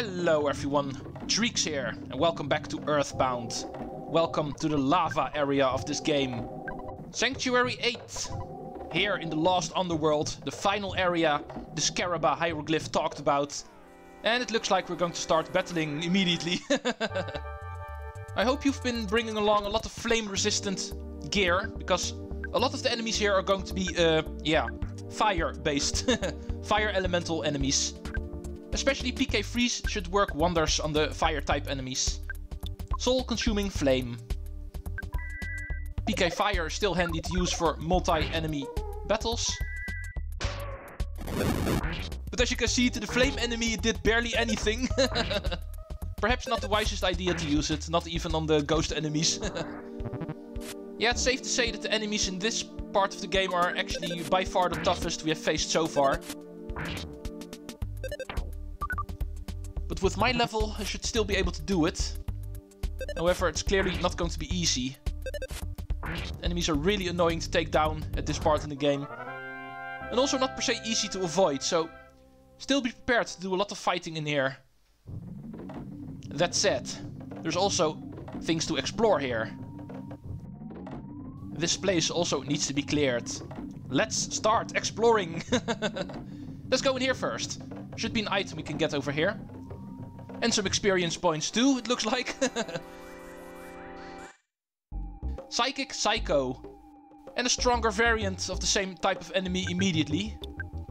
Hello everyone, Treecks here, and welcome back to Earthbound. Welcome to the lava area of this game. Sanctuary 8. Here in the Lost Underworld, the final area the Scaraba hieroglyph talked about. And it looks like we're going to start battling immediately. I hope you've been bringing along a lot of flame resistant gear, because a lot of the enemies here are going to be, uh, yeah, fire based. fire elemental enemies. Especially PK Freeze should work wonders on the fire type enemies. Soul consuming flame. PK Fire is still handy to use for multi-enemy battles. But as you can see, to the flame enemy it did barely anything. Perhaps not the wisest idea to use it, not even on the ghost enemies. yeah, it's safe to say that the enemies in this part of the game are actually by far the toughest we have faced so far. But with my level, I should still be able to do it. However, it's clearly not going to be easy. Enemies are really annoying to take down at this part in the game. And also not per se easy to avoid, so still be prepared to do a lot of fighting in here. That said, there's also things to explore here. This place also needs to be cleared. Let's start exploring! Let's go in here first. Should be an item we can get over here. And some experience points too, it looks like. Psychic Psycho. And a stronger variant of the same type of enemy immediately.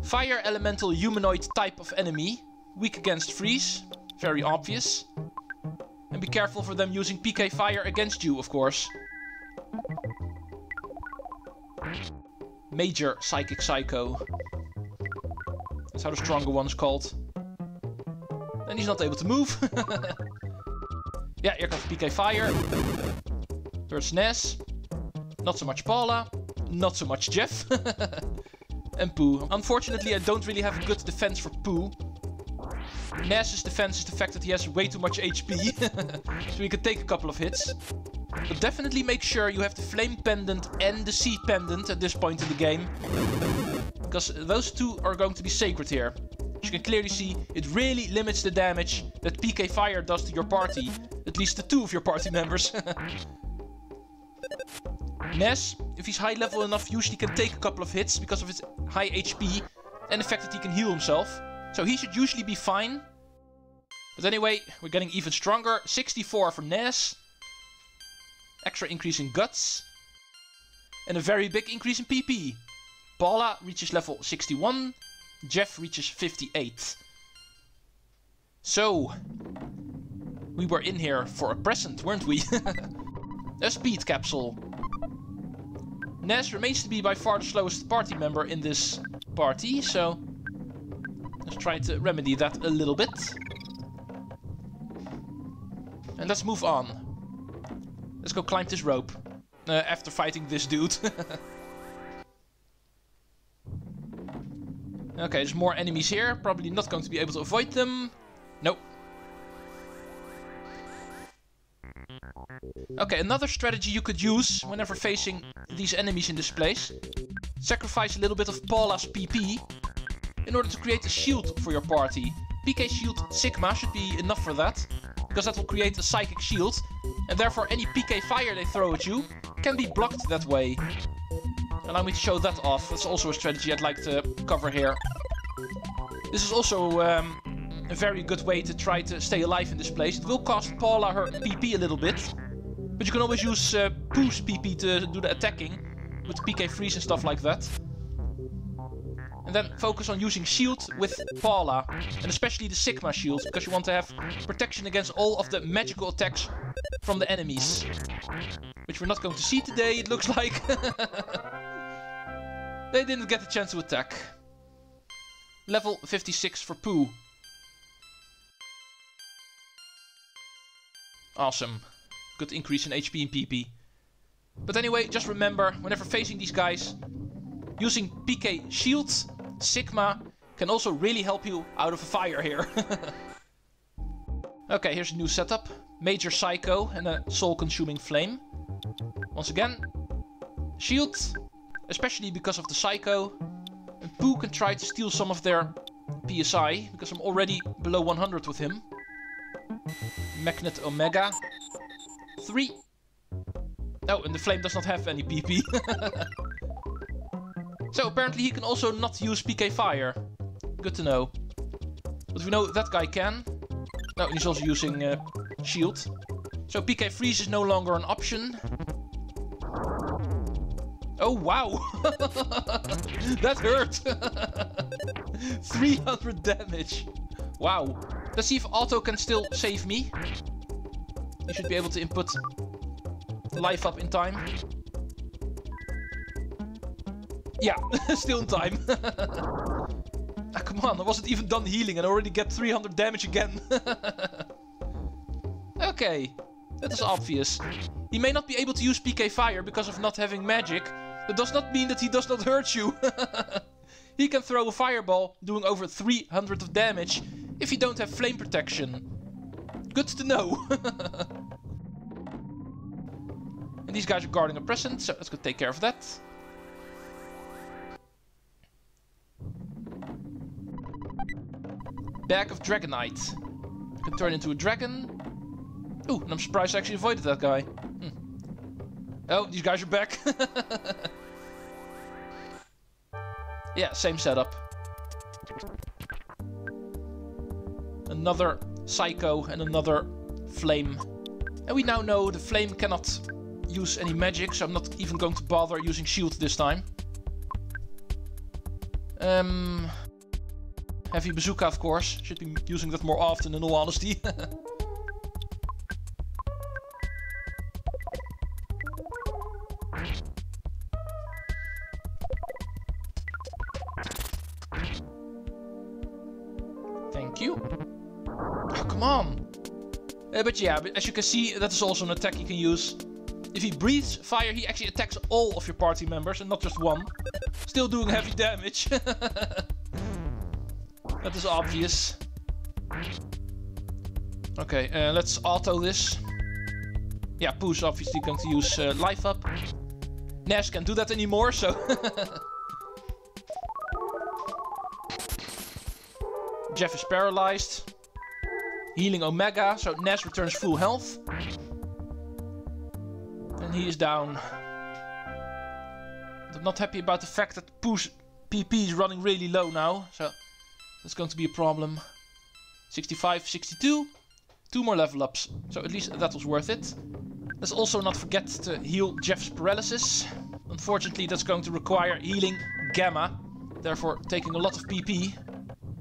Fire Elemental Humanoid type of enemy. Weak against freeze. Very obvious. And be careful for them using PK Fire against you, of course. Major Psychic Psycho. That's how the stronger one's called. And he's not able to move. yeah, here comes PK Fire. There's Ness. Not so much Paula. Not so much Jeff. and Pooh. Unfortunately, I don't really have a good defense for Pooh. Ness's defense is the fact that he has way too much HP. so he can take a couple of hits. But definitely make sure you have the Flame Pendant and the Sea Pendant at this point in the game. Because those two are going to be sacred here. As you can clearly see, it really limits the damage that PK Fire does to your party. At least the two of your party members. Ness, if he's high level enough, usually can take a couple of hits because of his high HP and the fact that he can heal himself. So he should usually be fine. But anyway, we're getting even stronger. 64 for Ness. Extra increase in Guts. And a very big increase in PP. Paula reaches level 61. Jeff reaches 58. So, we were in here for a present, weren't we? a speed capsule. Ness remains to be by far the slowest party member in this party, so let's try to remedy that a little bit. And let's move on. Let's go climb this rope. Uh, after fighting this dude. okay, there's more enemies here. Probably not going to be able to avoid them. Nope. Okay, another strategy you could use whenever facing these enemies in this place. Sacrifice a little bit of Paula's PP in order to create a shield for your party. PK Shield Sigma should be enough for that, because that will create a psychic shield, and therefore any PK fire they throw at you can be blocked that way. Allow me to show that off, that's also a strategy I'd like to cover here. This is also um, a very good way to try to stay alive in this place. It will cost Paula her PP a little bit, but you can always use uh, Pooh's PP to do the attacking with PK freeze and stuff like that. And then focus on using shield with Paula. And especially the Sigma shield, because you want to have protection against all of the magical attacks from the enemies. Which we're not going to see today, it looks like. they didn't get the chance to attack. Level 56 for Pooh. Awesome. Good increase in HP and PP. But anyway, just remember, whenever facing these guys, using PK Shield, Sigma, can also really help you out of a fire here. okay, here's a new setup. Major Psycho and a Soul-Consuming Flame. Once again, Shield, especially because of the Psycho. And Pooh can try to steal some of their PSI, because I'm already below 100 with him. Magnet Omega. Three. Oh, and the flame does not have any PP. so apparently he can also not use PK Fire. Good to know. But we know that guy can. No, and he's also using uh, Shield. So PK Freeze is no longer an option. Oh, wow! that hurt! 300 damage. Wow. Let's see if auto can still save me. He should be able to input life up in time. Yeah, still in time. ah, come on, I wasn't even done healing and I already get 300 damage again. okay, that is obvious. He may not be able to use PK Fire because of not having magic. That does not mean that he does not hurt you. he can throw a fireball doing over 300 of damage if you don't have flame protection. Good to know. and these guys are guarding a present, so let's go take care of that. Bag of Dragonite. Can turn into a dragon. Ooh, and I'm surprised I actually avoided that guy. Oh, these guys are back. yeah, same setup. Another Psycho and another Flame. And we now know the Flame cannot use any magic, so I'm not even going to bother using Shield this time. Um, heavy Bazooka, of course. Should be using that more often, in all honesty. but yeah, but as you can see, that is also an attack you can use. If he breathes fire, he actually attacks all of your party members and not just one. Still doing heavy damage. that is obvious. Okay, uh, let's auto this. Yeah, Pooh's obviously going to use uh, life up. Ness can't do that anymore, so... Jeff is paralyzed. Healing Omega, so Ness returns full health. And he is down. I'm not happy about the fact that Pooh's PP is running really low now, so that's going to be a problem. 65, 62. Two more level ups, so at least that was worth it. Let's also not forget to heal Jeff's paralysis. Unfortunately, that's going to require healing Gamma, therefore taking a lot of PP.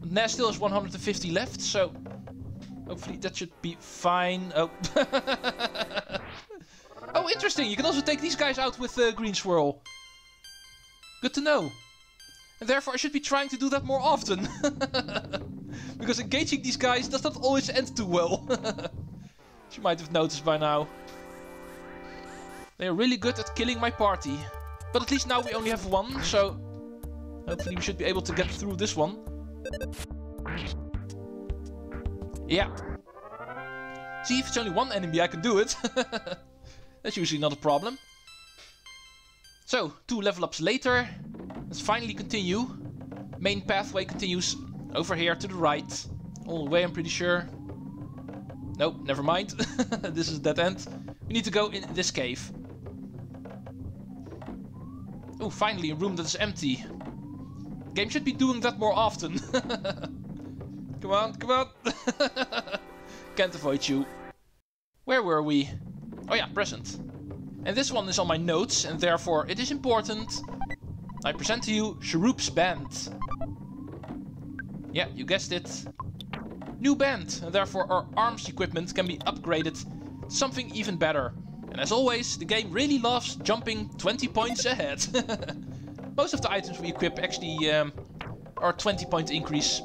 Ness still has 150 left, so hopefully that should be fine. Oh. oh, interesting. You can also take these guys out with the uh, green swirl. Good to know. And therefore I should be trying to do that more often. because engaging these guys does not always end too well. you might have noticed by now. They are really good at killing my party. But at least now we only have one, so... Hopefully we should be able to get through this one. Yeah. See, if it's only one enemy, I can do it. That's usually not a problem. So, two level ups later, let's finally continue. Main pathway continues over here to the right. All the way, I'm pretty sure. Nope, never mind. this is dead end. We need to go in this cave. Oh, finally a room that is empty. Game should be doing that more often. come on, come on. Can't avoid you. Where were we? Oh yeah, present. And this one is on my notes, and therefore it is important. I present to you Cherub's Band. Yeah, you guessed it. New band, and therefore our arms equipment can be upgraded something even better. And as always, the game really loves jumping 20 points ahead. Most of the items we equip actually um, are 20 point increase.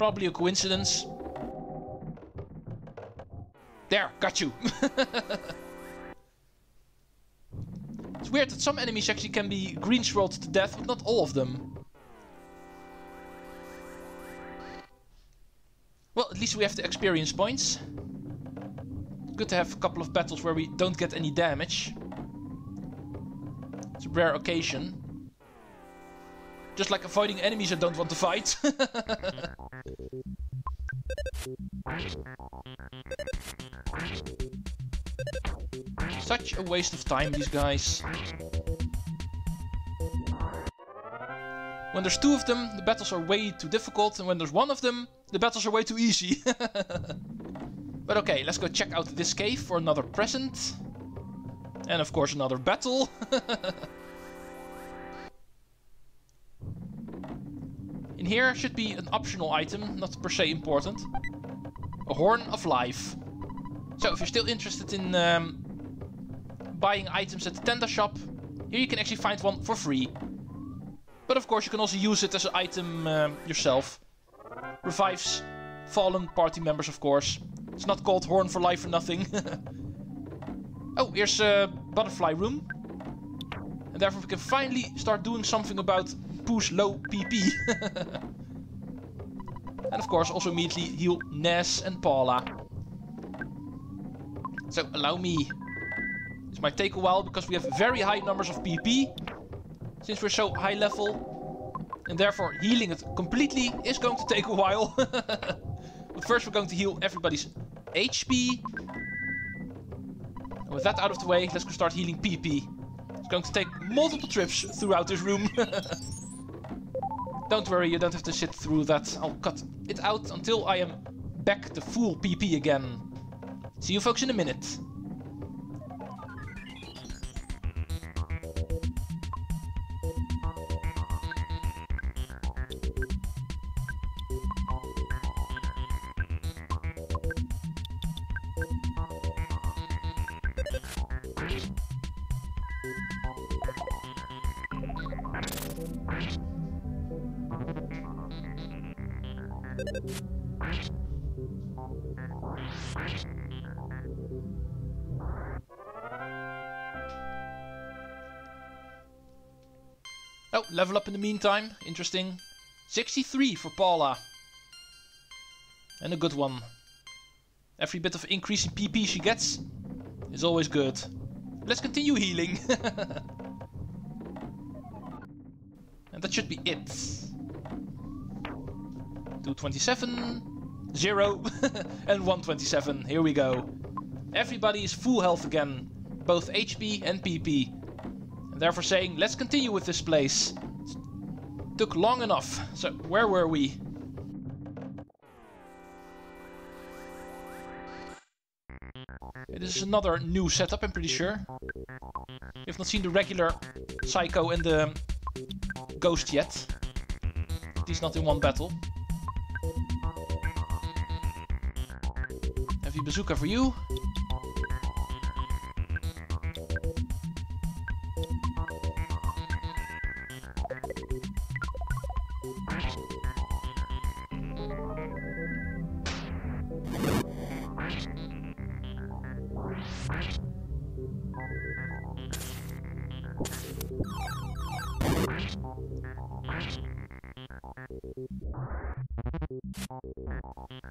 Probably a coincidence. There, got you. it's weird that some enemies actually can be green to death, but not all of them. Well, at least we have the experience points. Good to have a couple of battles where we don't get any damage. It's a rare occasion. Just like avoiding enemies I don't want to fight. Such a waste of time, these guys. When there's two of them, the battles are way too difficult, and when there's one of them, the battles are way too easy. but okay, let's go check out this cave for another present. And of course another battle. In here should be an optional item, not per se important. A Horn of Life. So if you're still interested in um, buying items at the Tenda shop, here you can actually find one for free. But of course you can also use it as an item um, yourself. Revives fallen party members of course. It's not called Horn for Life for nothing. oh, here's a butterfly room. And therefore we can finally start doing something about Pooh's low PP. and of course also immediately heal Ness and Paula. So allow me. This might take a while because we have very high numbers of PP since we're so high level. And therefore healing it completely is going to take a while. but first we're going to heal everybody's HP. And with that out of the way, let's go start healing PP. It's going to take multiple trips throughout this room. don't worry, you don't have to sit through that. I'll cut it out until I am back to full PP again. See you folks in a minute. Oh, level up in the meantime. Interesting. 63 for Paula. And a good one. Every bit of increase in PP she gets is always good. Let's continue healing. and that should be it. 227, 0, and 127. Here we go. Everybody is full health again. Both HP and PP therefore saying, let's continue with this place. Took long enough. So, where were we? This is another new setup, I'm pretty sure. You've not seen the regular Psycho and the Ghost yet. He's not in one battle. Bazooka for you.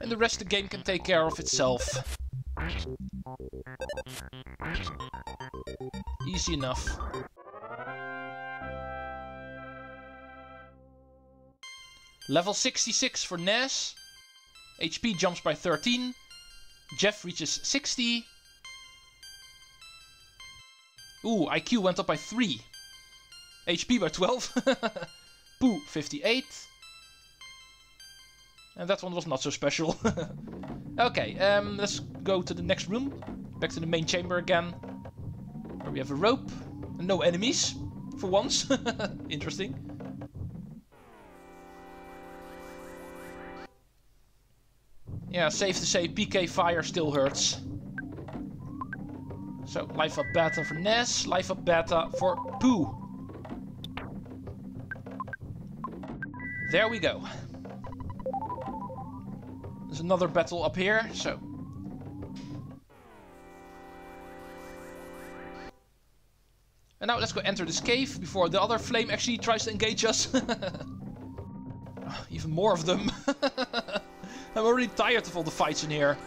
And the rest of the game can take care of itself. Easy enough. Level 66 for Ness. HP jumps by 13. Jeff reaches 60. Ooh, IQ went up by 3. HP by 12. Pooh, 58. And that one was not so special. okay, um, let's go to the next room. Back to the main chamber again. Where we have a rope. And no enemies. For once. Interesting. Yeah, safe to say PK fire still hurts. So, life up beta for Ness, life up beta for Pooh. There we go. There's another battle up here, so... And now let's go enter this cave before the other flame actually tries to engage us. Ah, even more of them. I'm already tired of all the fights in here.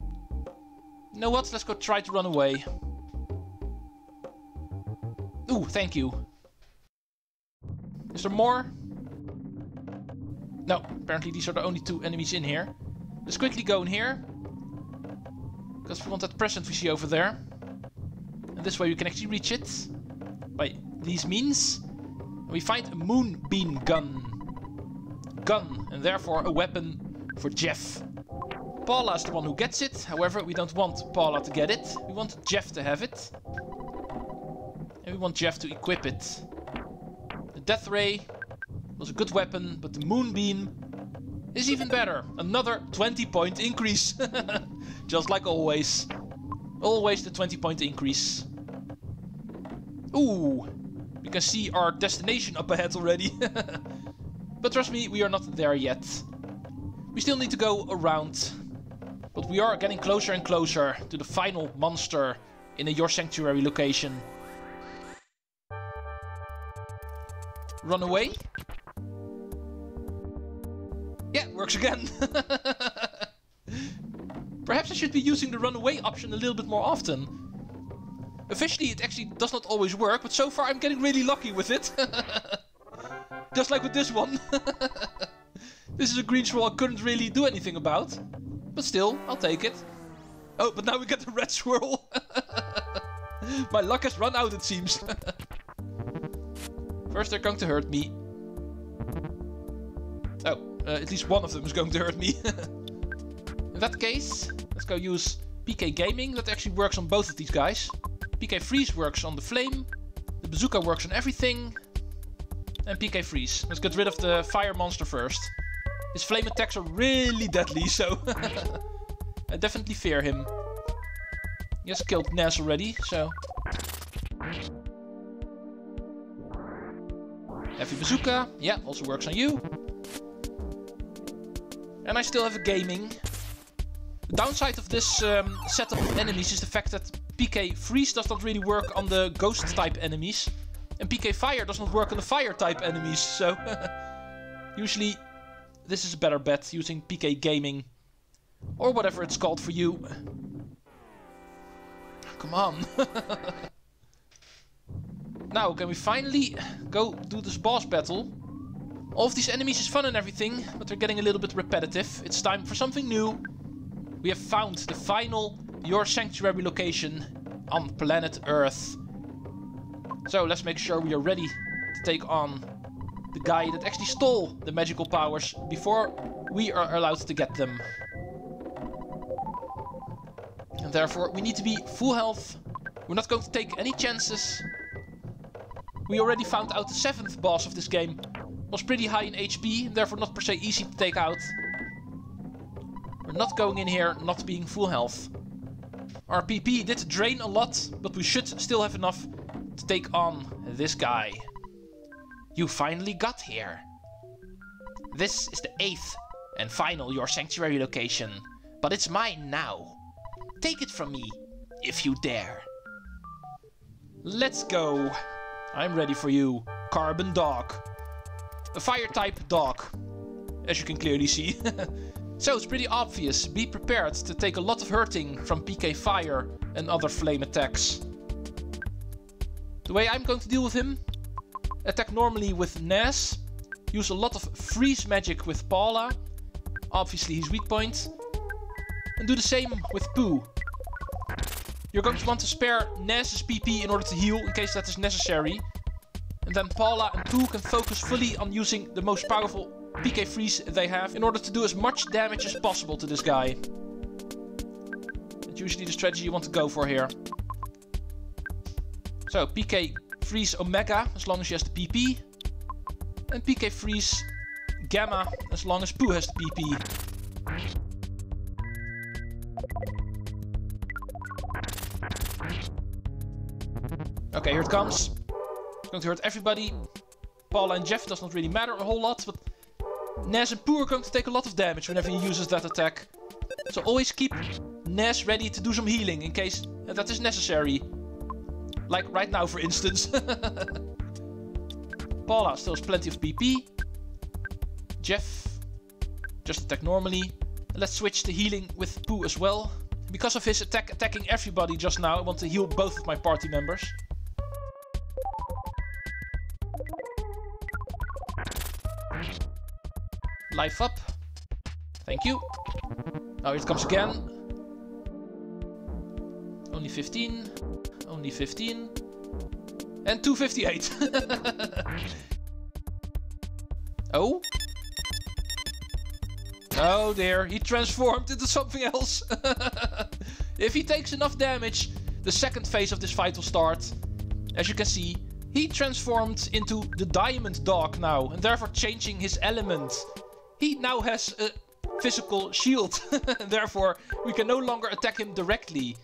You know what? Let's go try to run away. Ooh, thank you. Is there more? No, apparently these are the only two enemies in here. Let's quickly go in here. Because we want that present we see over there. This way we can actually reach it by these means. We find a moonbeam gun. Gun, and therefore a weapon for Jeff. Paula is the one who gets it. However, we don't want Paula to get it. We want Jeff to have it. And we want Jeff to equip it. The Death Ray was a good weapon, but the Moonbeam is even better. Another 20 point increase. Just like always. Always the 20 point increase. Ooh, we can see our destination up ahead already. but trust me, we are not there yet. We still need to go around. But we are getting closer and closer to the final monster in a Your Sanctuary location. Run away? Yeah, works again. Perhaps I should be using the runaway option a little bit more often. Officially, it actually does not always work, but so far I'm getting really lucky with it. Just like with this one. this is a green swirl I couldn't really do anything about. But still, I'll take it. Oh, but now we get the red swirl. My luck has run out, it seems. First they're going to hurt me. Oh, uh, at least one of them is going to hurt me. In that case, let's go use PK Gaming. That actually works on both of these guys. PK Freeze works on the flame. The bazooka works on everything. And PK Freeze. Let's get rid of the fire monster first. His flame attacks are really deadly, so... I definitely fear him. He has killed Ness already, so... Heavy Bazooka, yeah, also works on you. And I still have a gaming. The downside of this um, setup of enemies is the fact that PK Freeze does not really work on the Ghost type enemies. And PK Fire does not work on the Fire type enemies, so... usually this is a better bet using PK Gaming. Or whatever it's called for you. Come on. now, can we finally go do this boss battle? All of these enemies is fun and everything, but they're getting a little bit repetitive. It's time for something new. We have found the final Your Sanctuary location on planet Earth. So let's make sure we are ready to take on the guy that actually stole the magical powers before we are allowed to get them. And therefore we need to be full health. We're not going to take any chances. We already found out the seventh boss of this game was pretty high in HP, therefore not per se easy to take out. We're not going in here not being full health. Our PP did drain a lot, but we should still have enough to take on this guy. You finally got here. This is the eighth and final Your Sanctuary location, but it's mine now. Take it from me, if you dare. Let's go. I'm ready for you, Carbon Dog. A fire type dog, as you can clearly see. so it's pretty obvious, be prepared to take a lot of hurting from PK Fire and other flame attacks. The way I'm going to deal with him Attack normally with Ness. Use a lot of freeze magic with Paula. Obviously his weak point. And do the same with Pooh. You're going to want to spare Ness's PP in order to heal in case that is necessary. And then Paula and Pooh can focus fully on using the most powerful PK freeze they have in order to do as much damage as possible to this guy. That's usually the strategy you want to go for here. So, PK Freeze Omega, as long as she has the PP. And PK Freeze Gamma, as long as Pooh has the PP. Okay, here it comes. It's going to hurt everybody. Paula and Jeff does not really matter a whole lot, but Ness and Pooh are going to take a lot of damage whenever he uses that attack. So always keep Ness ready to do some healing in case that is necessary. Like right now, for instance. Paula still has plenty of PP. Jeff, just attack normally. Let's switch to healing with Pooh as well. Because of his attack attacking everybody just now, I want to heal both of my party members. Life up. Thank you. Now it comes again. Only 15. only 15. And 258. oh? Oh dear, he transformed into something else. if he takes enough damage, the second phase of this fight will start. As you can see, he transformed into the Diamond Dog now, and therefore changing his element. He now has a physical shield, therefore we can no longer attack him directly.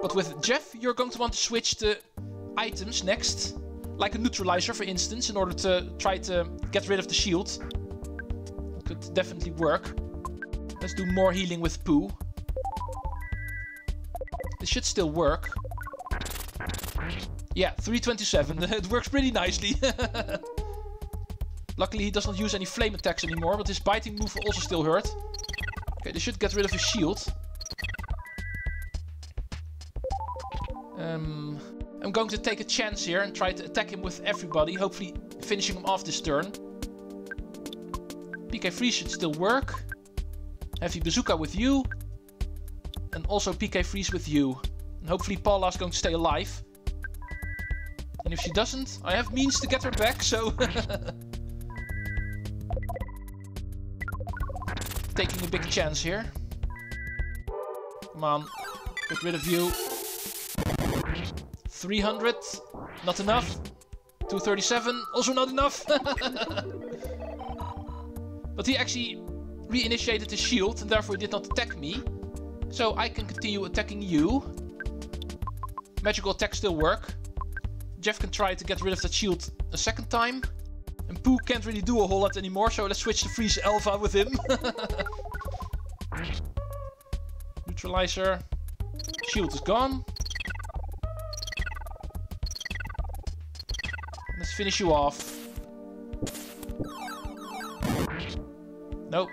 But with Jeff, you're going to want to switch the items next, like a neutralizer for instance, in order to try to get rid of the shield. Could definitely work. Let's do more healing with Pooh. This should still work. Yeah, 327. it works pretty nicely. Luckily he does not use any flame attacks anymore, but his biting move also still hurt. Okay, they should get rid of his shield. Um, I'm going to take a chance here and try to attack him with everybody, hopefully finishing him off this turn. PK Freeze should still work. Heavy Bazooka with you. And also PK Freeze with you. And hopefully Paula's going to stay alive. And if she doesn't, I have means to get her back, so... Taking a big chance here. Come on. Get rid of you. 300. Not enough. 237. Also not enough. but he actually reinitiated the shield and therefore he did not attack me. So I can continue attacking you. Magical attacks still work. Jeff can try to get rid of that shield a second time. And Pooh can't really do a whole lot anymore, so let's switch to Freeze Alpha with him. Neutralizer. Shield is gone. Let's finish you off. Nope.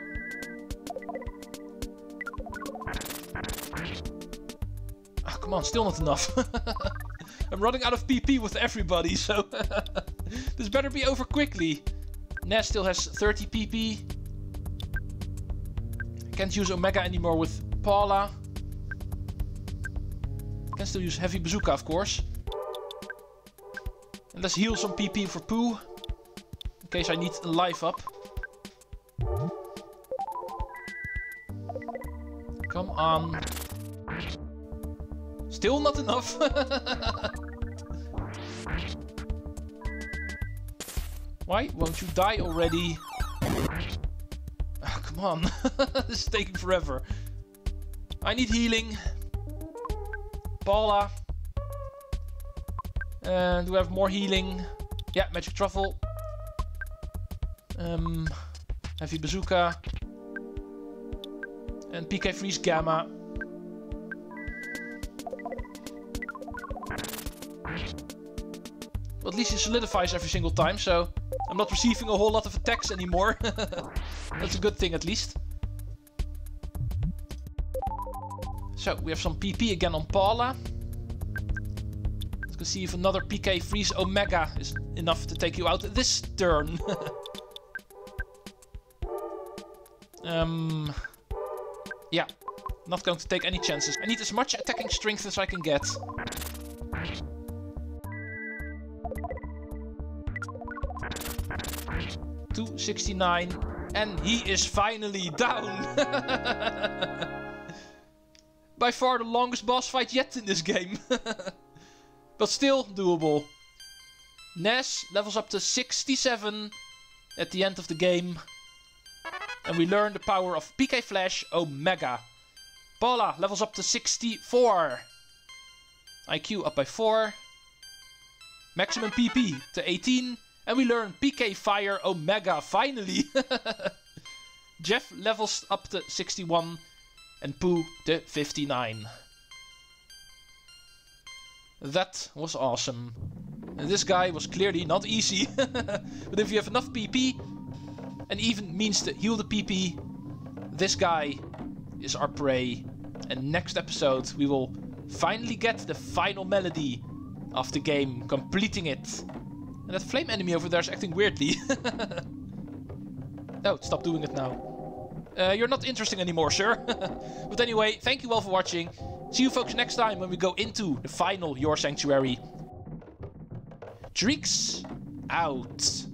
Ah, come on, still not enough. I'm running out of PP with everybody, so this better be over quickly. Ness still has 30 PP. Can't use Omega anymore with Paula. Can still use Heavy Bazooka, of course. And let's heal some PP for Pooh. In case I need a life up. Come on. Still not enough. Why won't you die already? Oh, come on. this is taking forever. I need healing. Paula. And do we have more healing? Yeah, magic truffle. Um, heavy bazooka. And PK freeze gamma. Well, at least it solidifies every single time, so I'm not receiving a whole lot of attacks anymore. That's a good thing at least. So, we have some PP again on Paula. Let's go see if another PK Freeze Omega is enough to take you out this turn. um, yeah, not going to take any chances. I need as much attacking strength as I can get. 269. And he is finally down. By far the longest boss fight yet in this game. but still doable. Ness levels up to 67 at the end of the game. And we learn the power of PK Flash Omega. Paula levels up to 64. IQ up by 4. Maximum PP to 18. And we learn PK Fire Omega, finally! Jeff levels up to 61 and Pooh to 59. That was awesome. And this guy was clearly not easy. but if you have enough PP and even means to heal the PP, this guy is our prey. And next episode we will finally get the final melody of the game, completing it. And that flame enemy over there is acting weirdly. no, stop doing it now. Uh, you're not interesting anymore, sir. but anyway, thank you all for watching. See you folks next time when we go into the final Your Sanctuary. Treecks out.